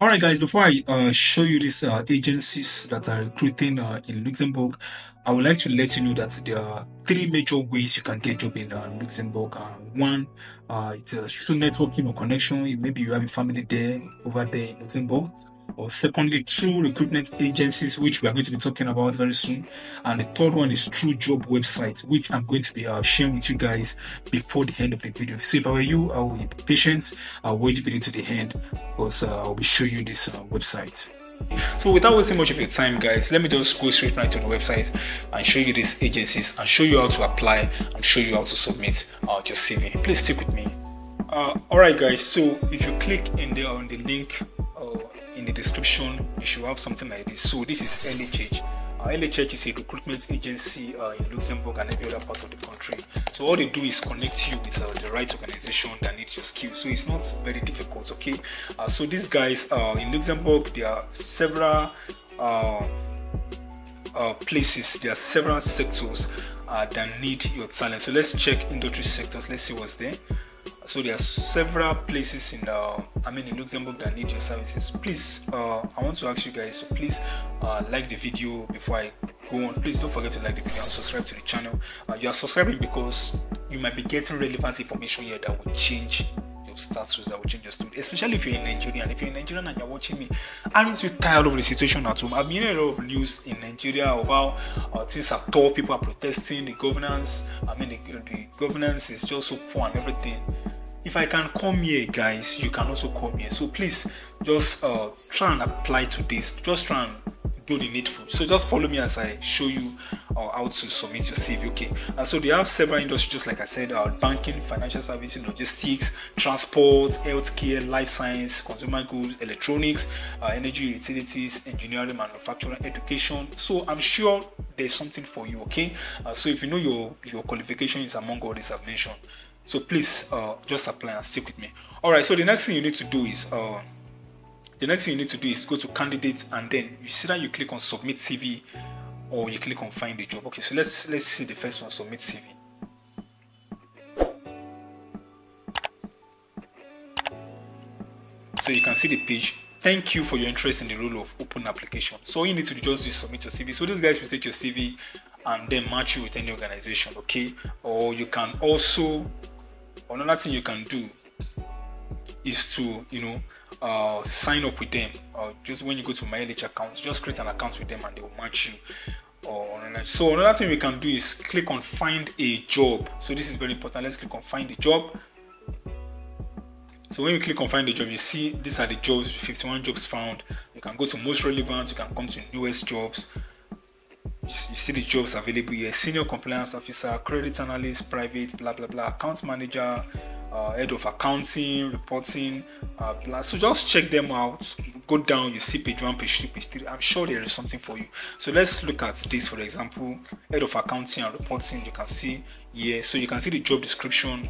All right, guys, before I uh, show you these uh, agencies that are recruiting uh, in Luxembourg, I would like to let you know that there are three major ways you can get job in uh, Luxembourg. Uh, one, uh, it's uh, through networking or connection. Maybe you have a family there, over there in Luxembourg or secondly through recruitment agencies which we are going to be talking about very soon. And the third one is through job websites which i'm going to be uh, sharing with you guys before the end of the video. So if i were you i will be patient. I'll wait the video to the end because uh, i'll be showing you this uh, website. So without wasting much of your time guys let me just go straight right to the website and show you these agencies and show you how to apply and show you how to submit uh, your cv please stick with me. Uh, all right guys. So if you click in there on the link in the description you should have something like this so this is LHH uh, LHH is a recruitment agency uh, in Luxembourg and every other part of the country. So all they do is connect you with uh, the right organization that needs your skills. So it's not very difficult, okay? Uh, so these guys uh, in Luxembourg, there are several uh, uh, places, there are several sectors that need your talent. So let's check industry sectors. Let's see what's there. So there are several places in uh, I mean in Luxembourg that need your services. Please, uh, I want to ask you guys. So please uh, like the video before I go on. Please don't forget to like the video and subscribe to the channel. Uh, you are subscribing because you might be getting relevant information here that will change your status that will change your story, especially if you're in Nigeria. And if you're in Nigeria and you're watching me, aren't you tired of the situation at home? I've been hearing a lot of news in Nigeria of how uh, things are tough, people are protesting, the governance, I mean, the, the governance is just so poor and everything. If I can come here, guys, you can also come here. So please just uh, try and apply to this. Just try and do the needful. So just follow me as I show you uh, how to submit your CV. Okay. And so they have several industries, just like I said, uh, banking, financial services, logistics, transport, healthcare, life science, consumer goods, electronics, uh, energy, utilities, engineering, manufacturing, education. So I'm sure there's something for you. Okay. Uh, so if you know your your qualification is among all these I've mentioned, so please uh, just apply and stick with me. All right. So the next thing you need to do is uh, the next thing you need to do is go to candidates and then you see that you click on submit cv or you click on find a job. Okay so let's let's see the first one submit cv so you can see the page. Thank you for your interest in the role of open application. So you need to do just submit your cv so these guys will take your cv and then match you with any organization okay? Or you can also another thing you can do is to you know uh, sign up with them. Uh, just when you go to my LH account, just create an account with them and they will match you. Uh, so another thing we can do is click on find a job. So this is very important. Let's click on find a job. So when you click on find a job, you see these are the jobs, 51 jobs found. You can go to most relevant, you can come to newest jobs. You see the jobs available here. Senior compliance officer, credit analyst, private, blah blah blah, account manager, uh, head of accounting, reporting, uh, So just check them out. Go down, you see page one, page two, page three. I'm sure there is something for you. So let's look at this, for example, head of accounting and reporting. You can see here. So you can see the job description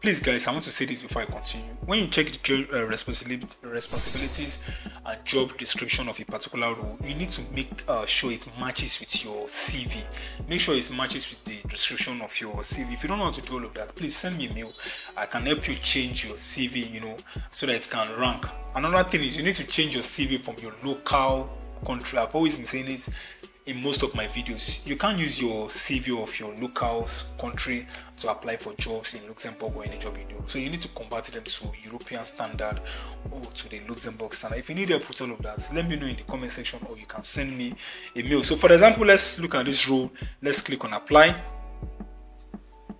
please guys i want to say this before i continue when you check the job uh, responsibilities and job description of a particular role you need to make uh, sure it matches with your cv make sure it matches with the description of your cv if you don't know how to do all of that please send me a mail. I can help you change your cv you know so that it can rank. Another thing is you need to change your cv from your local country. I've always been saying it in most of my videos. You can't use your CV of your local country to apply for jobs in Luxembourg or any job you do. So you need to convert them to European standard or to the Luxembourg standard. If you need help with all of that, let me know in the comment section or you can send me a mail. So for example, let's look at this role. Let's click on apply.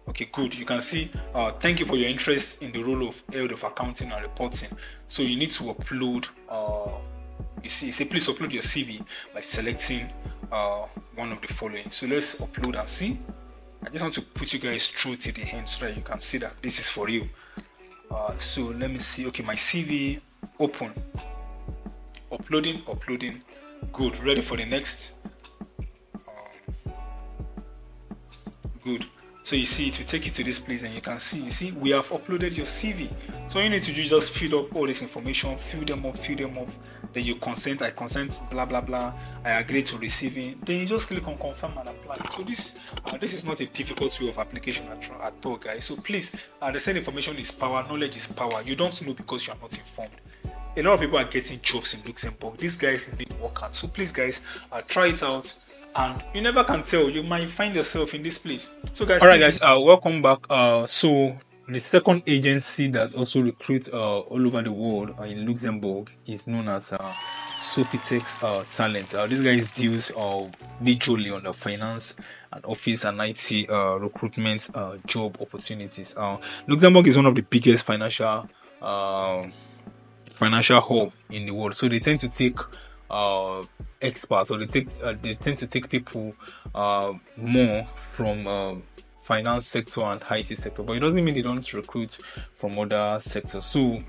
Okay, good. You can see, uh, thank you for your interest in the role of head of accounting and reporting. So you need to upload, uh, you see, say please upload your CV by selecting uh, one of the following. So let's upload and see. I just want to put you guys through to the end so that you can see that this is for you. Uh, so let me see. Okay, my CV open. Uploading, uploading. Good. Ready for the next. Um, good. So you see, it will take you to this place and you can see, you see, we have uploaded your CV. So you need to just fill up all this information, fill them up, fill them up. Then you consent, I consent, blah blah blah. I agree to receiving. Then you just click on confirm and apply. So this, uh, this is not a difficult way of application at, at all, guys. So please, uh, the same information is power. Knowledge is power. You don't know because you are not informed a lot of people are getting jobs in Luxembourg. These guys need workers. So please, guys, uh, try it out. And you never can tell. You might find yourself in this place. So, guys, all right, guys, uh, welcome back. Uh, so the second agency that also recruits uh, all over the world uh, in Luxembourg is known as uh, uh, Talent. Uh, these guys deals uh, majorly on the finance and office and IT uh, recruitment uh, job opportunities. Uh, Luxembourg is one of the biggest financial uh, financial hub in the world, so they tend to take uh, experts or they take they tend to take people more from uh, finance sector and IT sector, but it doesn't mean they don't recruit from other sectors. So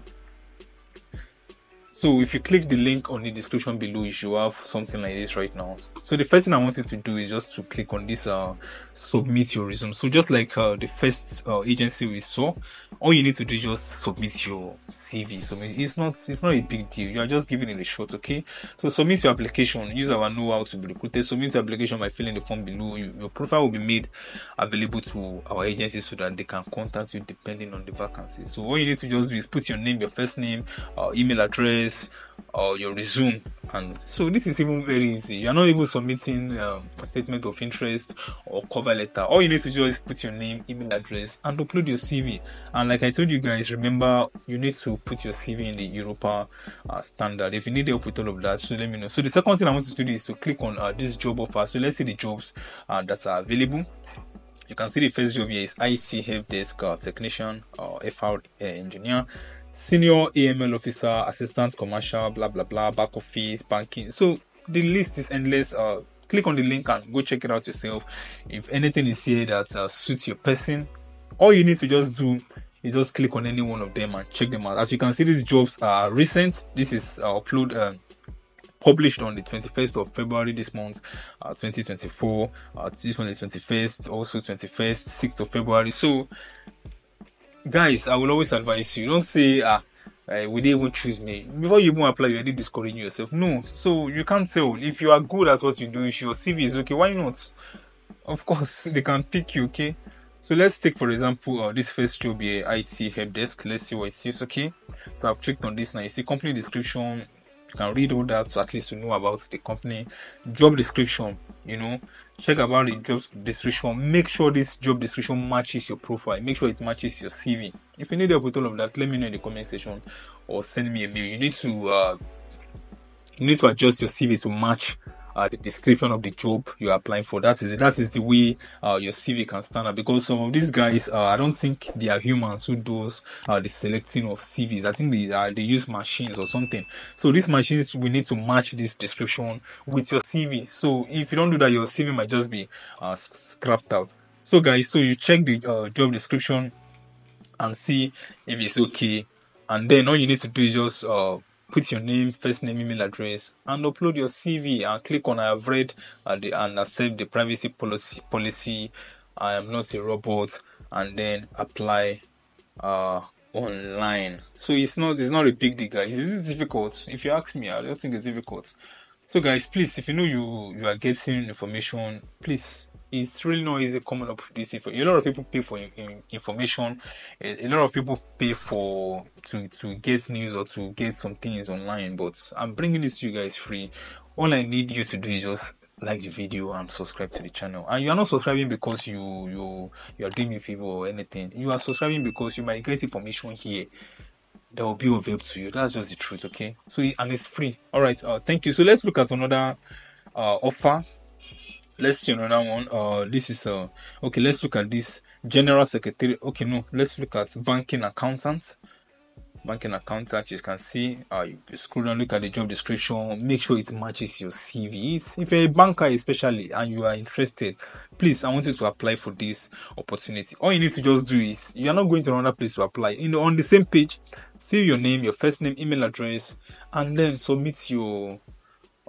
so if you click the link on the description below, you should have something like this right now. So the first thing I wanted to do is just to click on this uh, submit your resume. So just like uh, the first uh, agency we saw, all you need to do is just submit your CV. So it's not it's not a big deal. You are just giving it a shot, okay? So submit your application. Use our know-how to be recruited. Submit your application by filling the form below. Your profile will be made available to our agency so that they can contact you depending on the vacancy. So all you need to just do is put your name, your first name, uh, email address, or your resume and so this is even very easy. You're not even submitting um, a statement of interest or cover letter. All you need to do is put your name email address and upload your cv and like i told you guys remember you need to put your cv in the europa uh, standard. If you need help with all of that so let me know. So the second thing i want to do is to click on uh, this job offer. So let's see the jobs uh, that are available. You can see the first job here is IT help desk uh, technician or FR uh, engineer senior AML officer, assistant commercial, blah blah blah, back office, banking. So the list is endless. Uh, click on the link and go check it out yourself. If anything is here that uh, suits your person, all you need to just do is just click on any one of them and check them out. As you can see, these jobs are recent. This is uh, upload. Um, published on the 21st of February this month, uh, 2024. Uh, this one is 21st, also 21st, 6th of February. So guys, I will always advise you don't say, ah, uh, will they even choose me? Before you even apply, you're already discouraging yourself. No, so you can't tell. If you are good at what you do, if your CV is okay, why not? Of course, they can pick you, okay? So let's take, for example, uh, this first job here, IT help desk. Let's see what it is, okay? So I've clicked on this now. You see company description. You can read all that so at least you know about the company. Job description, you know, check about the job description. Make sure this job description matches your profile. Make sure it matches your cv if you need help with all of that let me know in the comment section or send me a mail. You need to uh, you need to adjust your cv to match uh, the description of the job you're applying for. That is that is the way uh, your CV can stand out. Because some of these guys, uh, I don't think they are humans who does uh, the selecting of CVs. I think they uh, they use machines or something. So these machines we need to match this description with your CV. So if you don't do that, your CV might just be uh, scrapped out. So guys, so you check the job description and see if it's okay, and then all you need to do is just put your name, first name, email address, and upload your CV and click on I have read uh, the, and accept the privacy policy. Policy. I am not a robot, and then apply uh, online. So it's not it's not a big deal, guys. This is difficult. If you ask me, I don't think it's difficult. So guys, please, if you know you you are getting information, please it's really not easy coming up with this info. A lot of people pay for in, in information. A, a, lot of people pay for to to get news or to get some things online. But I'm bringing this to you guys free. All I need you to do is just like the video and subscribe to the channel. And you are not subscribing because you you you are doing me a favor or anything. You are subscribing because you might get information here that will be of help to you. That's just the truth, okay? So and it's free. All right. Uh, thank you. So let's look at another uh, offer let's see another one uh this is uh okay let's look at this general secretary okay no let's look at banking accountant banking accountant you can see uh you scroll down look at the job description make sure it matches your cv if you're a banker especially and you are interested please i want you to apply for this opportunity. All you need to just do is you are not going to another place to apply. You know on the same page fill your name your first name email address and then submit your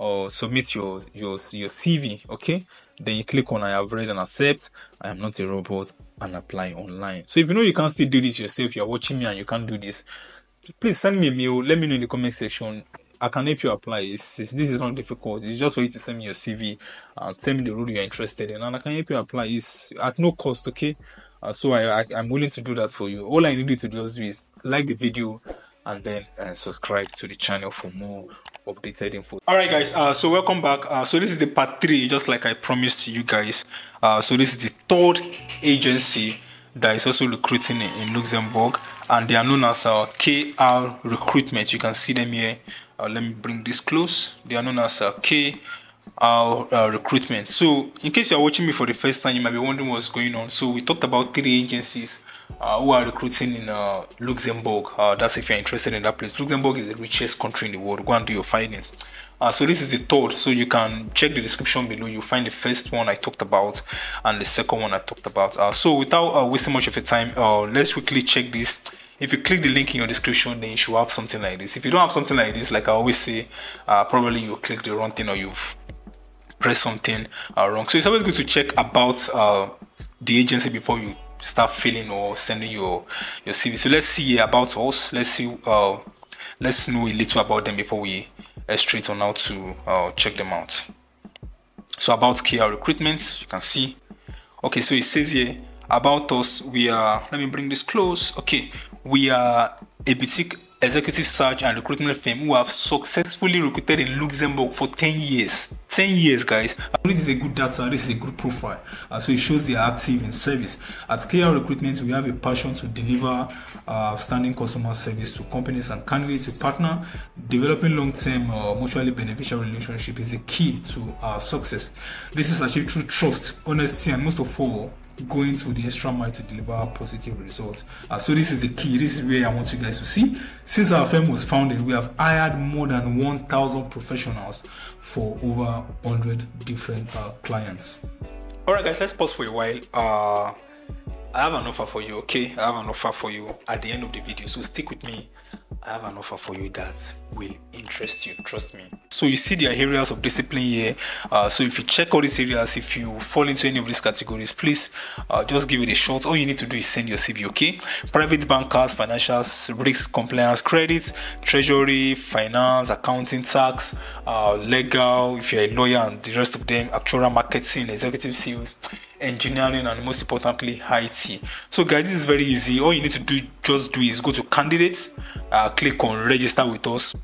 or submit your your your CV. Okay, then you click on I have read and accept. I am not a robot and apply online. So if you know you can't still do this yourself, you're watching me and you can't do this, please send me a mail. Let me know in the comment section. I can help you apply. It's, it's, this is not difficult. It's just for you to send me your CV and tell me the role you're interested in, and I can help you apply. It's at no cost, okay? Uh, so I, I am willing to do that for you. All I need you to do is like the video, and then uh, subscribe to the channel for more updated info. All right guys uh, so welcome back. Uh, so this is the part three just like i promised you guys. Uh, so this is the third agency that is also recruiting in, luxembourg and they are known as uh, kr recruitment. You can see them here. Uh, let me bring this close. They are known as uh, kr recruitment. So in case you're watching me for the first time you might be wondering what's going on. So we talked about three agencies uh, who are recruiting in uh, Luxembourg. Uh, that's if you're interested in that place. Luxembourg is the richest country in the world. Go and do your findings. Uh, so this is the third. So you can check the description below. You'll find the first one I talked about and the second one I talked about. Uh, so without uh, wasting much of your time, let's quickly check this. If you click the link in your description, then you should have something like this. If you don't have something like this, like I always say, probably you click the wrong thing or you've pressed something wrong. So it's always good to check about the agency before you start filling or sending your your CV. So let's see about us. Let's see. Uh, let's know a little about them before we straight on out to uh, check them out. So about KR recruitment, you can see. Okay, so it says here about us. We are. Let me bring this close. Okay, we are a boutique executive search and recruitment firm who have successfully recruited in Luxembourg for 10 years. 10 years, guys. This is a good data, this is a good profile. Uh, so it shows they are active in service. At KR Recruitment, we have a passion to deliver uh, outstanding customer service to companies and candidates to partner. Developing long-term uh, mutually beneficial relationship is the key to our success. This is achieved through trust, honesty, and most of all, going to the extra mile to deliver positive results. Uh, so this is the key. This is where I want you guys to see. Since our firm was founded, we have hired more than 1,000 professionals for over 100 different uh, clients. All right, guys, let's pause for a while. Uh, I have an offer for you, okay? I have an offer for you at the end of the video, so stick with me. I have an offer for you that will interest you, trust me. So you see the areas of discipline here. Uh, so if you check all these areas, if you fall into any of these categories, please uh, just give it a shot. All you need to do is send your CV, okay? Private bankers, financials, risk compliance, credit, treasury, finance, accounting, tax, uh, legal, if you're a lawyer and the rest of them, actuarial marketing, executive sales engineering and most importantly IT. So guys, this is very easy. All you need to do just do is go to candidates, uh, click on register with us.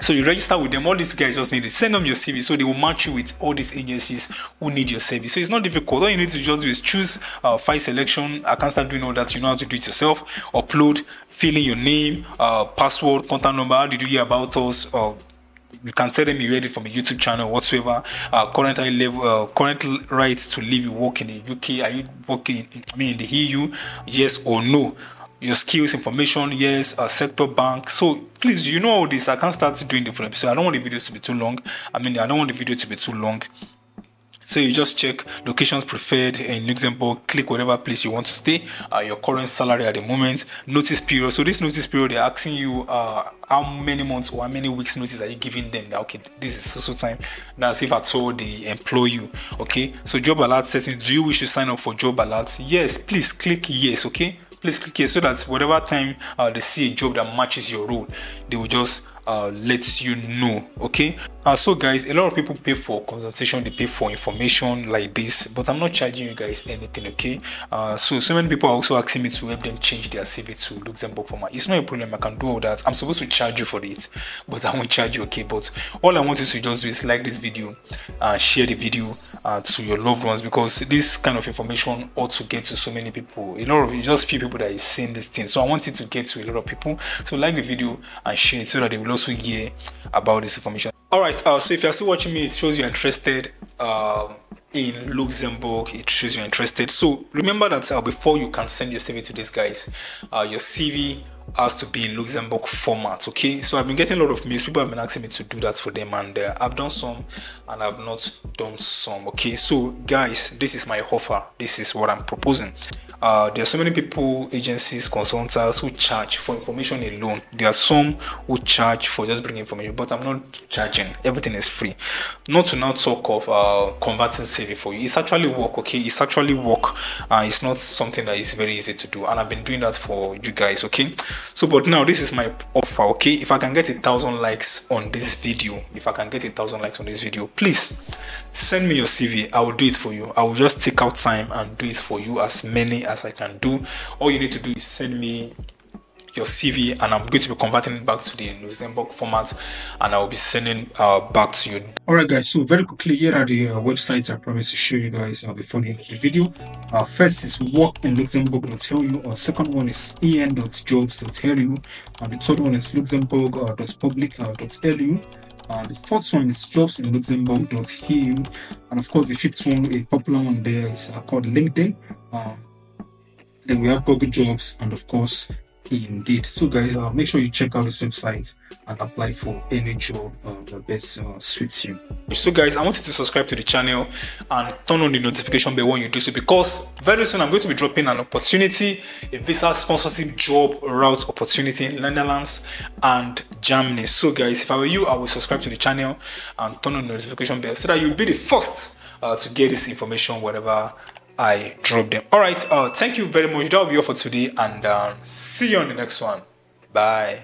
So you register with them. All these guys just need to send them your CV, so they will match you with all these agencies who need your service. So it's not difficult. All you need to just do is choose uh, file selection. I can't start doing all that. You know how to do it yourself. Upload, fill in your name, uh, password, contact number. How did you hear about us? Uh, you can tell them you read it from a YouTube channel whatsoever. Uh, current level, uh, current right to live, you work in the UK. Are you working? In, I mean, in the EU? Yes or no? Your skills, information, yes. Uh, sector bank. So please, you know all this. I can't start doing full episode. I don't want the videos to be too long. I mean, I don't want the video to be too long. So you just check locations preferred in Luxembourg, click whatever place you want to stay, uh, your current salary at the moment, notice period. So this notice period, they're asking you uh, how many months or how many weeks notice are you giving them? Okay, this is so so time. That's if at all they employ you. Okay, so job alert settings. Do you wish to sign up for job alerts? Yes, please click yes. Okay, please click yes so that whatever time uh, they see a job that matches your role, they will just uh, lets you know okay? Uh, so guys a lot of people pay for consultation they pay for information like this but i'm not charging you guys anything okay? Uh, so so many people are also asking me to help them change their cv to luxembourg format it's not a problem i can do all that. I'm supposed to charge you for it but i won't charge you okay? But all i want you to just do is like this video and share the video uh, to your loved ones because this kind of information ought to get to so many people. A lot of just few people that is seeing this thing. So i want it to get to a lot of people. So like the video and share it so that they will also hear about this information. All right, uh, so if you're still watching me, it shows you're interested um, in Luxembourg. It shows you're interested. So remember that uh, before you can send your CV to these guys, uh, your CV has to be in Luxembourg format. Okay, so I've been getting a lot of mails. People have been asking me to do that for them, and uh, I've done some, and I've not done some. Okay, so guys, this is my offer. This is what I'm proposing uh, there are so many people, agencies, consultants who charge for information alone. There are some who charge for just bringing information, but I'm not charging. Everything is free. Not to now talk of uh, converting CV for you. It's actually work, okay? It's actually work. Uh, it's not something that is very easy to do, and I've been doing that for you guys, okay? So, but now this is my offer, okay? If I can get a thousand likes on this video, if I can get a thousand likes on this video, please send me your CV. I will do it for you. I will just take out time and do it for you as many as I can do. All you need to do is send me your CV and I'm going to be converting it back to the Luxembourg format and I will be sending uh, back to you. Alright guys, so very quickly here are the uh, websites I promised to show you guys uh, before the end of the video. Uh, first is workinluxembourg.lu, uh, second one is en.jobs.lu, and the third one is luxembourg.public.lu. Uh, the fourth one is jobs in and of course the fifth one, a popular one there is uh, called LinkedIn. Uh, then we have Google Jobs, and of course indeed. So guys, uh, make sure you check out this website and apply for any job uh, that best uh, suits you. So guys, I want you to subscribe to the channel and turn on the notification bell when you do so because very soon I'm going to be dropping an opportunity, a visa sponsorship job route opportunity in Netherlands and Germany. So guys, if I were you, I will subscribe to the channel and turn on the notification bell so that you'll be the first uh, to get this information whenever I drop them. All right. Uh, thank you very much. That will be all for today, and uh, see you on the next one. Bye.